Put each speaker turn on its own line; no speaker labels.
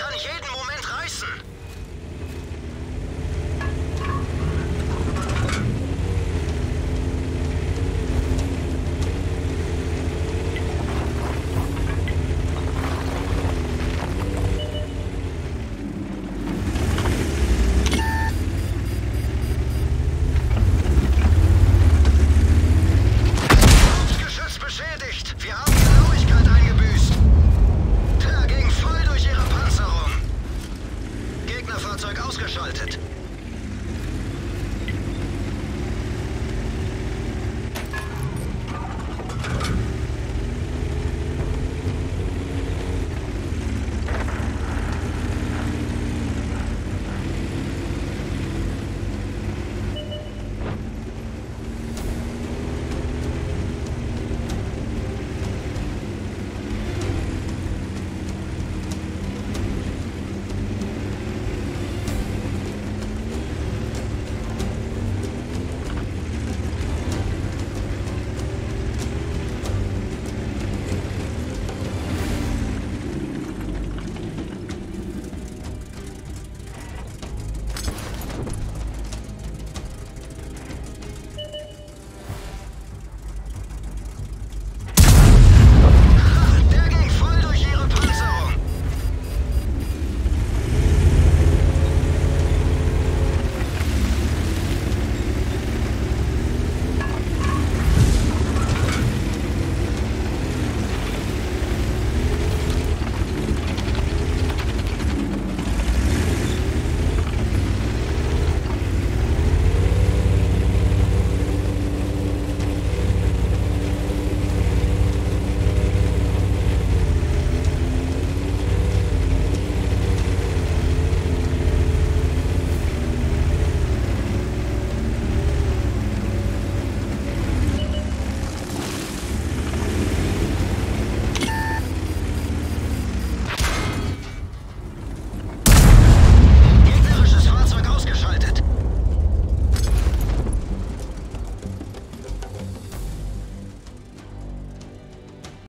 kann jeden Moment reißen.